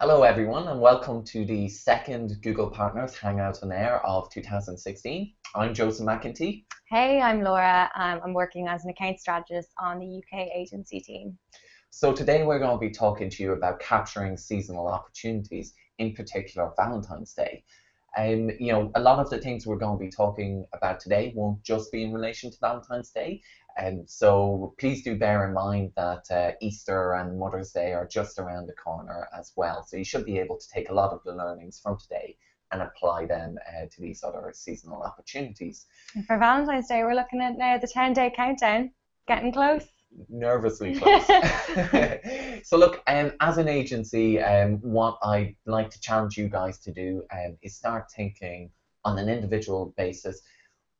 Hello, everyone, and welcome to the second Google Partners Hangout on Air of 2016. I'm Joseph McEntee. Hey, I'm Laura. Um, I'm working as an account strategist on the UK agency team. So today we're going to be talking to you about capturing seasonal opportunities, in particular Valentine's Day. And um, you know, a lot of the things we're going to be talking about today won't just be in relation to Valentine's Day. And so please do bear in mind that uh, Easter and Mother's Day are just around the corner as well. So you should be able to take a lot of the learnings from today and apply them uh, to these other seasonal opportunities. And for Valentine's Day, we're looking at now the 10 day countdown, getting close. Nervously close. so, look, um, as an agency, um, what I'd like to challenge you guys to do um, is start thinking on an individual basis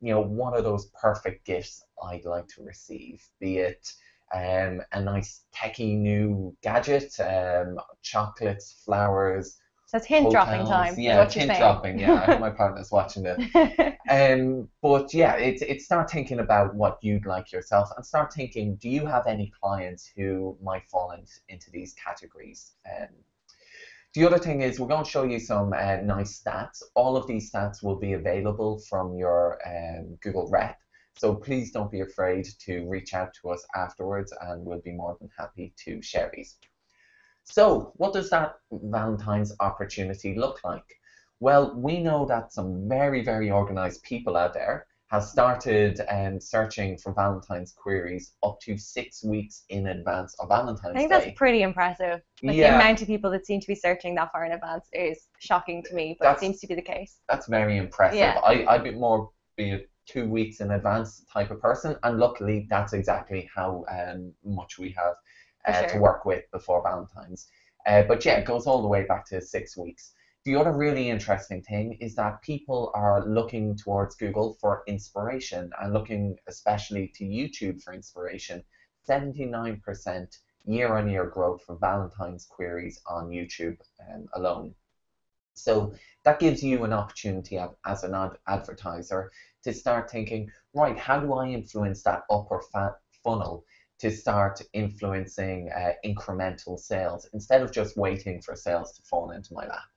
you know, what are those perfect gifts I'd like to receive? Be it um, a nice techie new gadget, um, chocolates, flowers. So it's hint hotels. dropping time. Yeah, hint dropping. Yeah, I hope my partner's watching this. um, but yeah, it's it's start thinking about what you'd like yourself, and start thinking: Do you have any clients who might fall into, into these categories? Um, the other thing is we're going to show you some uh, nice stats. All of these stats will be available from your um, Google Rep. So please don't be afraid to reach out to us afterwards and we'll be more than happy to share these. So what does that Valentine's opportunity look like? Well, we know that some very, very organized people out there have started um, searching for Valentine's queries up to six weeks in advance of Valentine's Day. I think Day. that's pretty impressive. Like yeah. the amount of people that seem to be searching that far in advance is shocking to me, but that's, it seems to be the case. That's very impressive. Yeah. I, I'd be more be two weeks in advance type of person, and luckily that's exactly how um, much we have uh, sure. to work with before Valentine's. Uh, but yeah, it goes all the way back to six weeks. The other really interesting thing is that people are looking towards Google for inspiration and looking especially to YouTube for inspiration. 79% year on year growth for Valentine's queries on YouTube um, alone. So that gives you an opportunity as an ad advertiser to start thinking, right, how do I influence that upper funnel to start influencing uh, incremental sales instead of just waiting for sales to fall into my lap?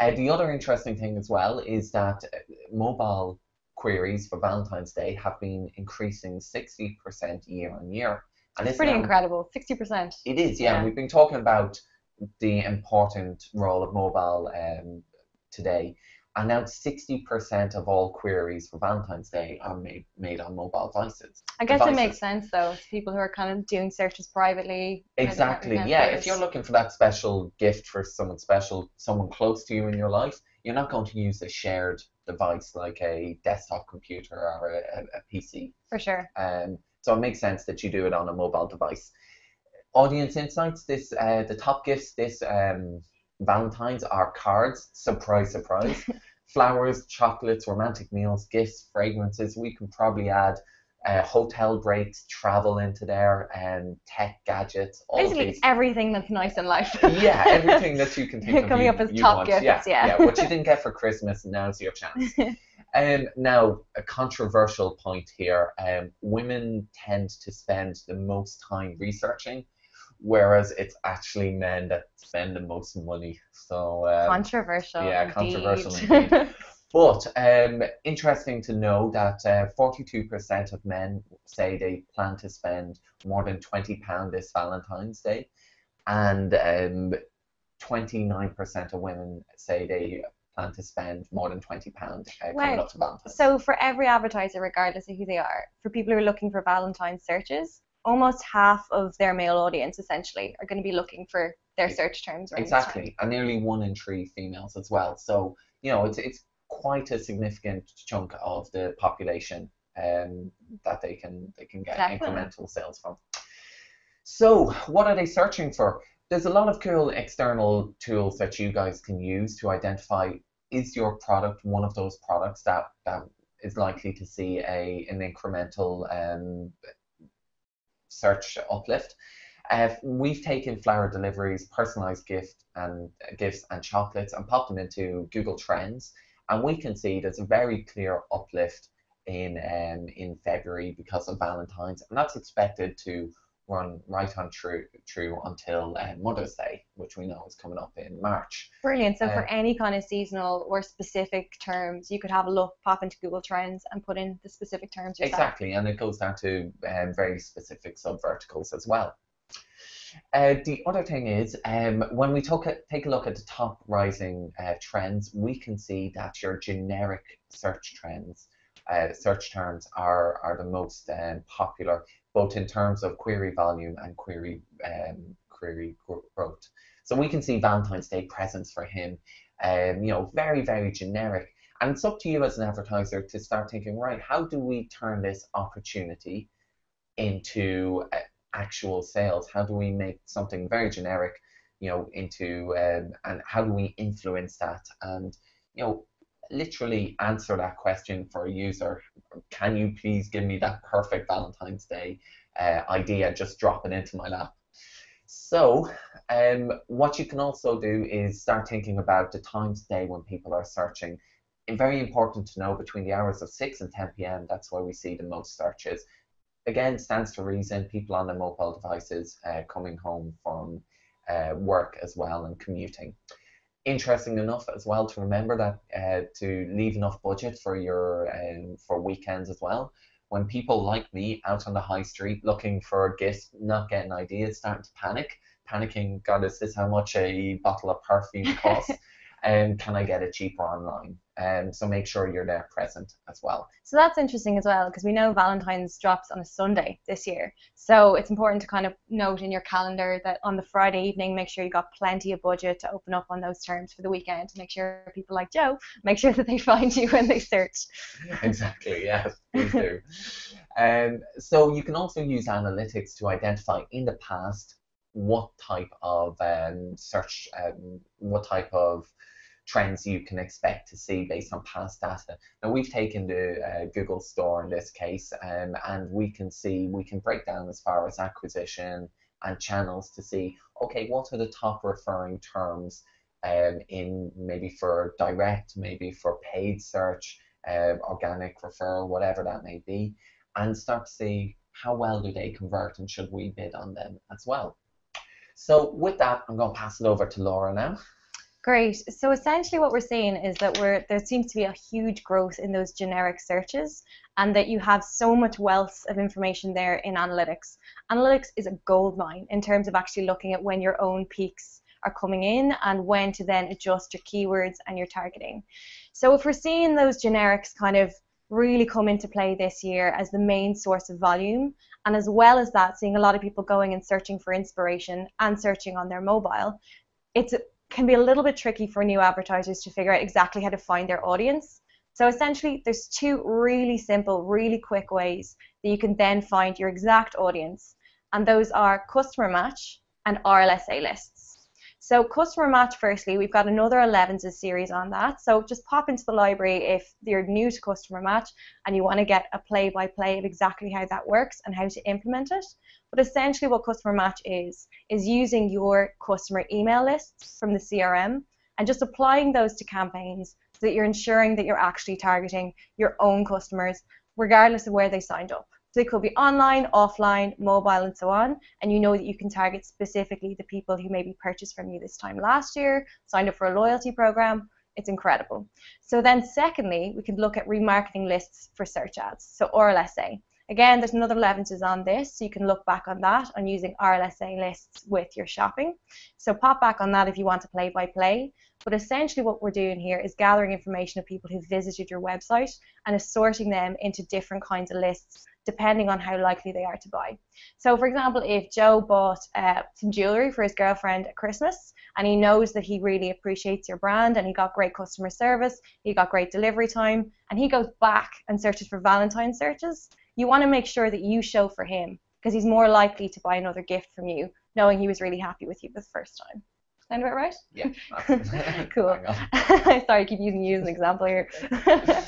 Uh, the other interesting thing as well is that uh, mobile queries for Valentine's Day have been increasing 60% year on year. And it's pretty now, incredible, 60%. It is, yeah. yeah. We've been talking about the important role of mobile um, today. And now 60% of all queries for Valentine's Day are made, made on mobile devices. I guess devices. it makes sense though, people who are kind of doing searches privately. Exactly, yeah. If you're looking for that special gift for someone special, someone close to you in your life, you're not going to use a shared device like a desktop computer or a, a, a PC. For sure. Um, so it makes sense that you do it on a mobile device. Audience insights, this uh, the top gifts this um, Valentine's are cards. Surprise, surprise. Flowers, chocolates, romantic meals, gifts, fragrances. We can probably add uh, hotel breaks, travel into there, and tech gadgets. Basically, everything that's nice in life. yeah, everything that you can think of. Coming you, up as top want. gifts. Yeah, yeah, yeah. What you didn't get for Christmas, now's your chance. Um, now, a controversial point here. Um, women tend to spend the most time researching whereas it's actually men that spend the most money. So um, controversial. Yeah, indeed. controversial indeed. but um, interesting to know that uh, 42% of men say they plan to spend more than 20 pound this Valentine's Day, and um, 29% of women say they plan to spend more than twenty pounds uh, coming up to Valentine's. So for every advertiser, regardless of who they are, for people who are looking for Valentine's searches, almost half of their male audience essentially are going to be looking for their search terms. Exactly, and nearly one in three females as well. So you know, it's it's quite a significant chunk of the population um, that they can they can get Definitely. incremental sales from. So what are they searching for? There's a lot of cool external tools that you guys can use to identify is your product one of those products that, that is likely to see a an incremental um, search uplift. Uh, we've taken flower deliveries, personalized gift and uh, gifts and chocolates and popped them into Google Trends, and we can see there's a very clear uplift in um, in February because of Valentine's, and that's expected to run right on true, through until uh, Mother's Day, which we know is coming up in March. Brilliant. So for any kind of seasonal or specific terms, you could have a look, pop into Google Trends, and put in the specific terms yourself. Exactly, and it goes down to um, very specific sub verticals as well. Uh, the other thing is, um, when we talk, take a look at the top rising uh, trends, we can see that your generic search trends, uh, search terms are, are the most um, popular both in terms of query volume and query um, query growth. So we can see Valentine's Day presents for him, um, you know, very, very generic. And it's up to you as an advertiser to start thinking, right, how do we turn this opportunity into uh, actual sales? How do we make something very generic, you know, into, um, and how do we influence that? And, you know, literally answer that question for a user. Can you please give me that perfect Valentine's Day uh, idea, just drop it into my lap? So, um, what you can also do is start thinking about the times of day when people are searching. And very important to know between the hours of 6 and 10 p.m. That's where we see the most searches. Again, stands to reason. People on their mobile devices uh, coming home from uh, work as well and commuting interesting enough as well to remember that uh, to leave enough budget for your um, for weekends as well. When people like me out on the high street looking for gifts, not getting ideas, starting to panic, panicking, God, is this how much a bottle of perfume costs? and can I get it cheaper online? Um, so make sure you're there present as well. So that's interesting as well because we know Valentine's drops on a Sunday this year. So it's important to kind of note in your calendar that on the Friday evening, make sure you got plenty of budget to open up on those terms for the weekend to make sure people like Joe make sure that they find you when they search. exactly, yes, please do. um, so you can also use analytics to identify in the past what type of um, search, um, what type of trends you can expect to see based on past data. Now we've taken the uh, Google Store in this case, um, and we can see we can break down as far as acquisition and channels to see okay what are the top referring terms um, in maybe for direct, maybe for paid search, uh, organic referral, whatever that may be, and start to see how well do they convert and should we bid on them as well. So with that, I'm going to pass it over to Laura now. Great. So essentially what we're saying is that we're, there seems to be a huge growth in those generic searches and that you have so much wealth of information there in analytics. Analytics is a gold mine in terms of actually looking at when your own peaks are coming in and when to then adjust your keywords and your targeting. So if we're seeing those generics kind of really come into play this year as the main source of volume and as well as that seeing a lot of people going and searching for inspiration and searching on their mobile it's can be a little bit tricky for new advertisers to figure out exactly how to find their audience. So essentially, there's two really simple, really quick ways that you can then find your exact audience, and those are customer match and RLSA lists. So customer match, firstly, we've got another Elevenses series on that. So just pop into the library if you're new to customer match and you want to get a play-by-play -play of exactly how that works and how to implement it. But essentially what customer match is, is using your customer email lists from the CRM and just applying those to campaigns so that you're ensuring that you're actually targeting your own customers regardless of where they signed up. So they could be online, offline, mobile, and so on. And you know that you can target specifically the people who maybe purchased from you this time last year, signed up for a loyalty program. It's incredible. So then secondly, we can look at remarketing lists for search ads. So or RLSA. Again, there's another Elevenses on this, so you can look back on that on using RLSA lists with your shopping. So pop back on that if you want to play by play. But essentially what we're doing here is gathering information of people who visited your website and assorting them into different kinds of lists depending on how likely they are to buy. So for example, if Joe bought uh, some jewelry for his girlfriend at Christmas and he knows that he really appreciates your brand and he got great customer service, he got great delivery time, and he goes back and searches for Valentine searches, you want to make sure that you show for him because he's more likely to buy another gift from you knowing he was really happy with you the first time. Sound about right? Yeah. cool. Sorry, I keep using you as an example here.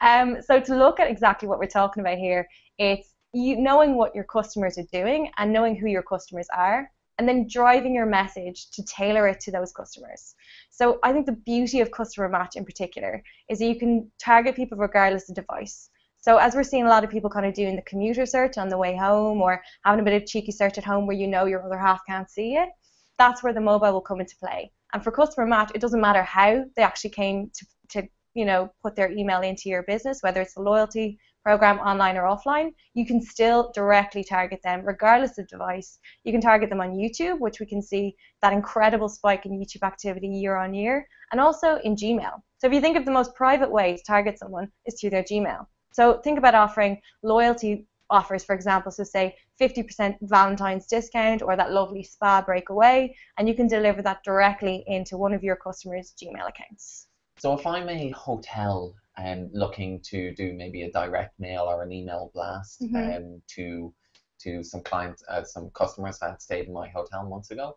um, so to look at exactly what we're talking about here, it's you knowing what your customers are doing and knowing who your customers are, and then driving your message to tailor it to those customers. So I think the beauty of customer match in particular is that you can target people regardless of device. So as we're seeing a lot of people kind of doing the commuter search on the way home or having a bit of cheeky search at home where you know your other half can't see it, that's where the mobile will come into play. And for customer match, it doesn't matter how they actually came to, to you know, put their email into your business, whether it's a loyalty program online or offline, you can still directly target them regardless of device. You can target them on YouTube, which we can see that incredible spike in YouTube activity year on year, and also in Gmail. So if you think of the most private way to target someone is through their Gmail. So think about offering loyalty offers, for example, so say 50% Valentine's discount or that lovely spa breakaway, and you can deliver that directly into one of your customers' Gmail accounts. So if I'm a hotel um, looking to do maybe a direct mail or an email blast mm-hmm. um, to to some clients, uh, some customers that stayed in my hotel months ago,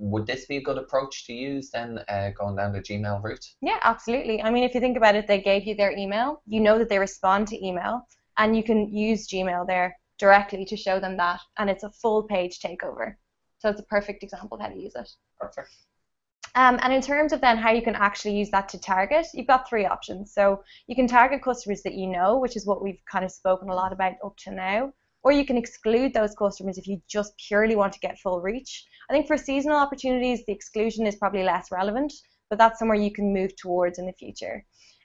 would this be a good approach to use then uh, going down the Gmail route? Yeah, absolutely. I mean, if you think about it, they gave you their email. You know that they respond to email, and you can use Gmail there directly to show them that, and it's a full page takeover. So it's a perfect example of how to use it. Perfect. Um, and in terms of then how you can actually use that to target, you've got three options. So you can target customers that you know, which is what we've kind of spoken a lot about up to now, or you can exclude those customers if you just purely want to get full reach. I think for seasonal opportunities, the exclusion is probably less relevant, but that's somewhere you can move towards in the future.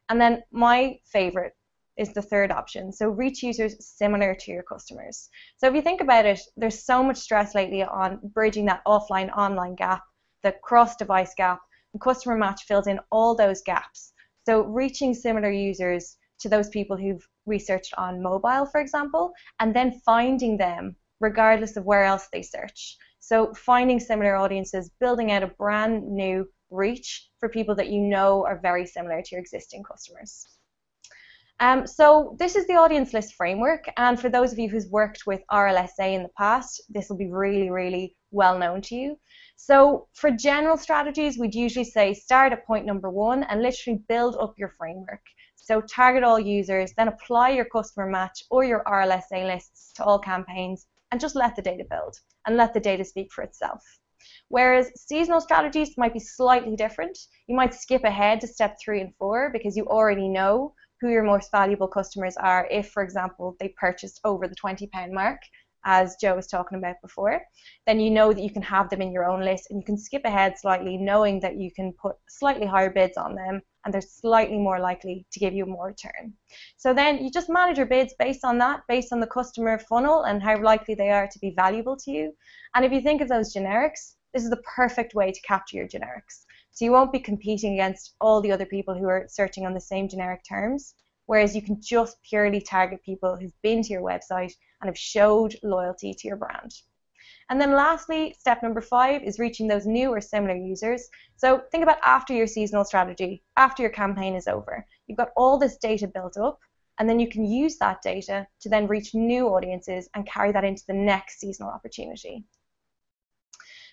And then my favorite is the third option. So reach users similar to your customers. So if you think about it, there's so much stress lately on bridging that offline online gap, the cross device gap, and customer match fills in all those gaps. So reaching similar users to those people who've researched on mobile, for example, and then finding them regardless of where else they search. So finding similar audiences, building out a brand new reach for people that you know are very similar to your existing customers. Um, so this is the audience list framework, and for those of you who's worked with RLSA in the past, this will be really, really well known to you. So for general strategies, we'd usually say start at point number one and literally build up your framework. So target all users, then apply your customer match or your RLSA lists to all campaigns, and just let the data build and let the data speak for itself. Whereas seasonal strategies might be slightly different. You might skip ahead to step three and four because you already know who your most valuable customers are if, for example, they purchased over the £20 mark, as Joe was talking about before. Then you know that you can have them in your own list and you can skip ahead slightly knowing that you can put slightly higher bids on them and they're slightly more likely to give you more return. So then you just manage your bids based on that, based on the customer funnel and how likely they are to be valuable to you. And if you think of those generics, this is the perfect way to capture your generics. So you won't be competing against all the other people who are searching on the same generic terms, whereas you can just purely target people who've been to your website and have showed loyalty to your brand. And then lastly, step number five is reaching those new or similar users. So think about after your seasonal strategy, after your campaign is over. You've got all this data built up, and then you can use that data to then reach new audiences and carry that into the next seasonal opportunity.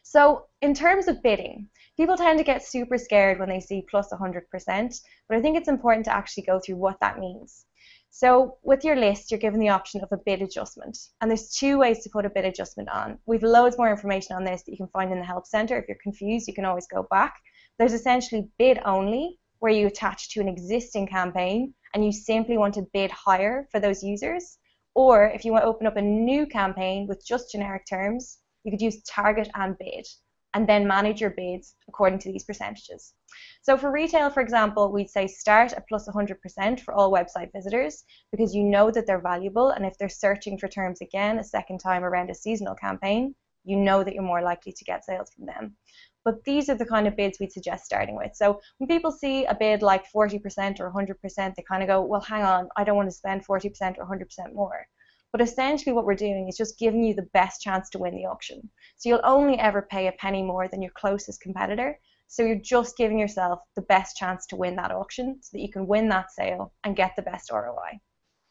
So in terms of bidding, people tend to get super scared when they see plus 100%, but I think it's important to actually go through what that means. So with your list, you're given the option of a bid adjustment. And there's two ways to put a bid adjustment on. We've loads more information on this that you can find in the Help Center. If you're confused, you can always go back. There's essentially bid only, where you attach to an existing campaign and you simply want to bid higher for those users. Or if you want to open up a new campaign with just generic terms, you could use target and bid and then manage your bids according to these percentages. So for retail, for example, we'd say start at plus 100% for all website visitors because you know that they're valuable and if they're searching for terms again a second time around a seasonal campaign, you know that you're more likely to get sales from them. But these are the kind of bids we'd suggest starting with. So when people see a bid like 40% or 100%, they kind of go, well, hang on, I don't want to spend 40% or 100% more. But essentially what we're doing is just giving you the best chance to win the auction. So you'll only ever pay a penny more than your closest competitor. So you're just giving yourself the best chance to win that auction so that you can win that sale and get the best ROI.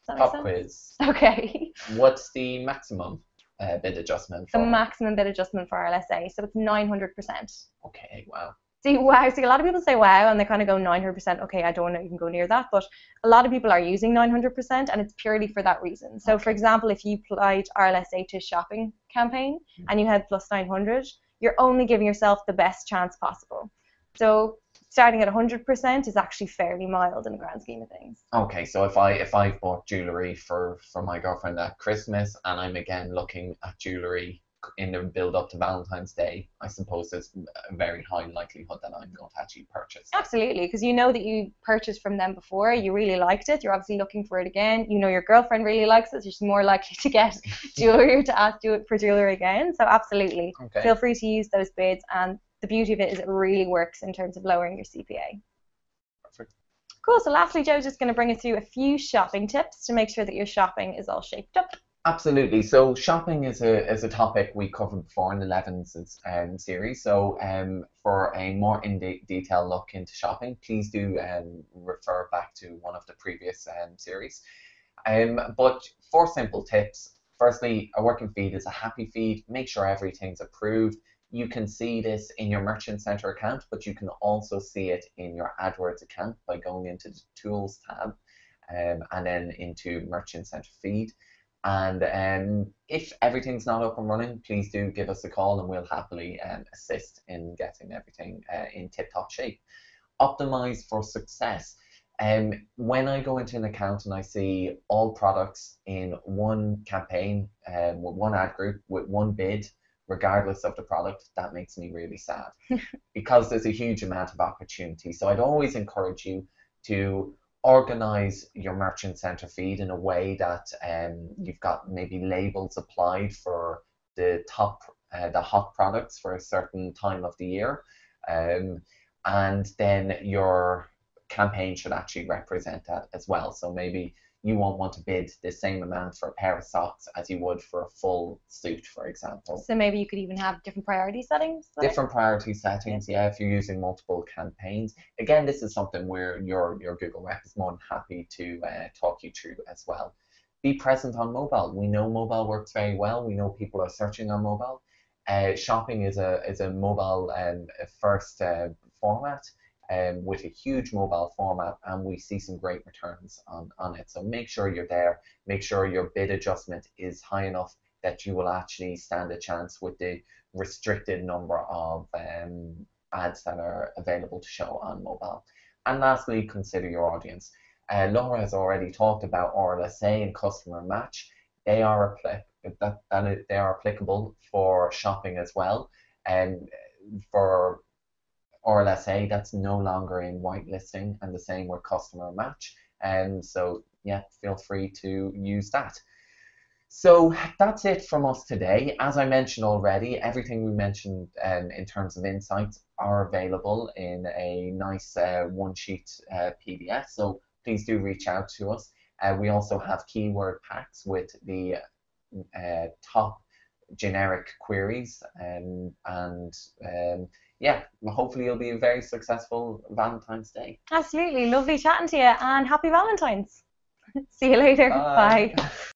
Pop quiz. Okay. What's the maximum uh, bid adjustment for? The maximum bid adjustment for RLSA, so it's 900%. Okay, wow. See, wow. See, a lot of people say wow, and they kind of go 900%. Okay, I don't want to even go near that. But a lot of people are using 900%, and it's purely for that reason. So, for example, if you applied RLSA to a shopping campaign mm-hmm. and you had plus 900, you're only giving yourself the best chance possible. So, starting at 100% is actually fairly mild in the grand scheme of things. Okay, so if I if I bought jewelry for for my girlfriend at Christmas and I'm again looking at jewelry in the build up to Valentine's Day, I suppose there's a very high likelihood that I'm going to actually purchase. Absolutely, because you know that you purchased from them before, you really liked it, you're obviously looking for it again. You know your girlfriend really likes it, so she's more likely to get jewelry to ask you for jewelry again. So absolutely, okay. feel free to use those bids and the beauty of it is it really works in terms of lowering your CPA. Perfect. Cool. So lastly, Joe's just going to bring us through a few shopping tips to make sure that your shopping is all shaped up. Absolutely. So shopping is a is a topic we covered before in the Elevenses um, series. So um, for a more in de- detail look into shopping, please do um, refer back to one of the previous um, series. Um, but four simple tips. Firstly, a working feed is a happy feed. Make sure everything's approved. You can see this in your Merchant Center account, but you can also see it in your AdWords account by going into the Tools tab um, and then into Merchant Center feed. And um, if everything's not up and running, please do give us a call and we'll happily um, assist in getting everything uh, in tip-top shape. Optimize for success. Um, when I go into an account and I see all products in one campaign, um, with one ad group, with one bid, regardless of the product, that makes me really sad because there's a huge amount of opportunity. So I'd always encourage you to organize your merchant center feed in a way that um, you've got maybe labels applied for the top, uh, the hot products for a certain time of the year. Um, and then your campaign should actually represent that as well. So maybe you won't want to bid the same amount for a pair of socks as you would for a full suit, for example. So maybe you could even have different priority settings? Different priority settings, yeah. if you're using multiple campaigns. Again, this is something where your, your Google rep is more than happy to uh, talk you through as well. Be present on mobile. We know mobile works very well. We know people are searching on mobile. Uh, shopping is a, is a mobile um, first uh, format um, with a huge mobile format and we see some great returns on, on it. So make sure you're there, make sure your bid adjustment is high enough that you will actually stand a chance with the restricted number of um, ads that are available to show on mobile. And lastly, consider your audience. Uh, Laura has already talked about RLSA and customer match. They are that, that they are applicable for shopping as well. And for RLSA, that's no longer in whitelisting, and the same with customer match. And so, yeah, feel free to use that. So that's it from us today. As I mentioned already, everything we mentioned um, in terms of insights are available in a nice uh, one sheet uh, PDF. So please do reach out to us. Uh, we also have keyword packs with the uh, top generic queries and, and um, yeah, hopefully you'll be a very successful Valentine's Day. Absolutely. Lovely chatting to you and happy Valentine's. See you later. Bye. Bye.